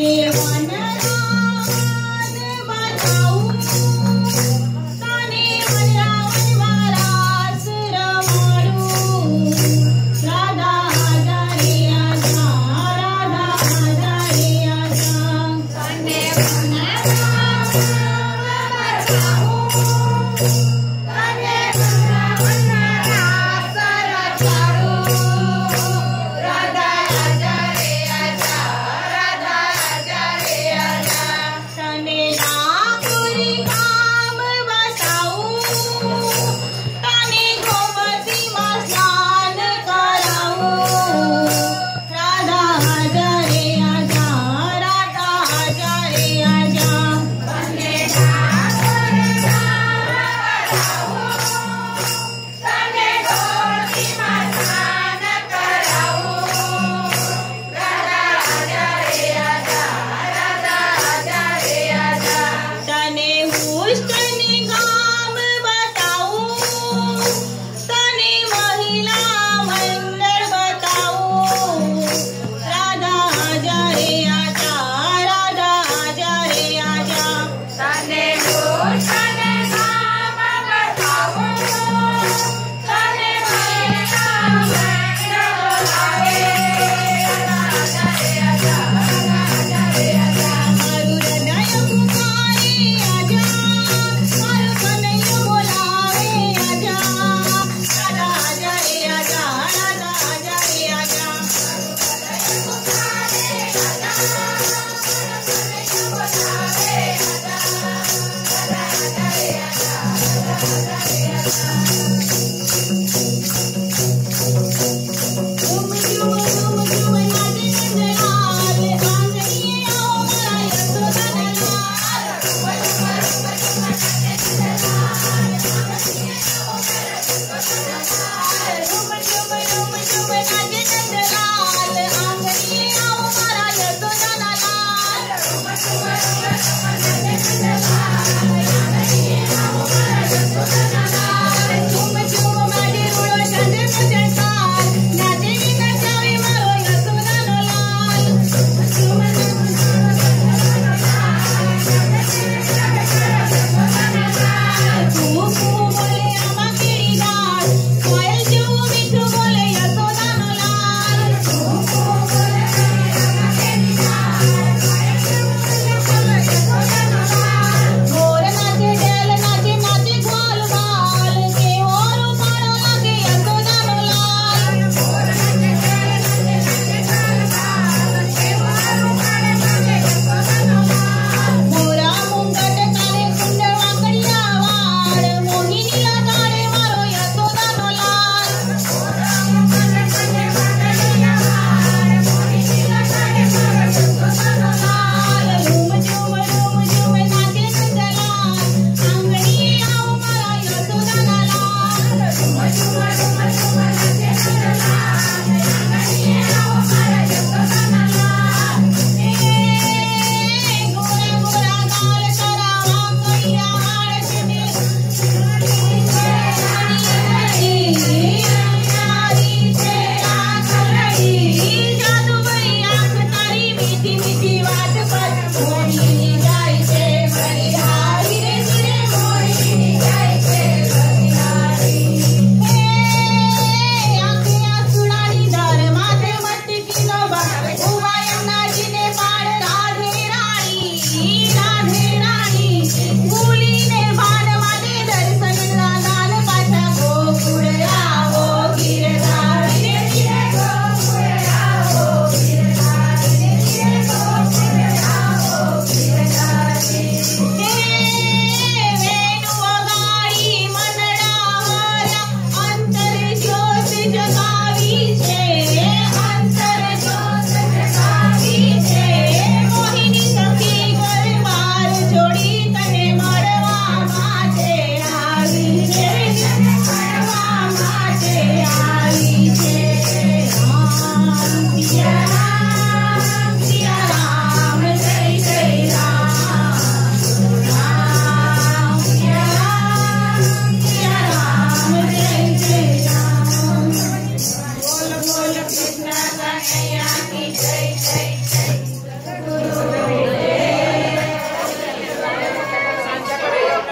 me one.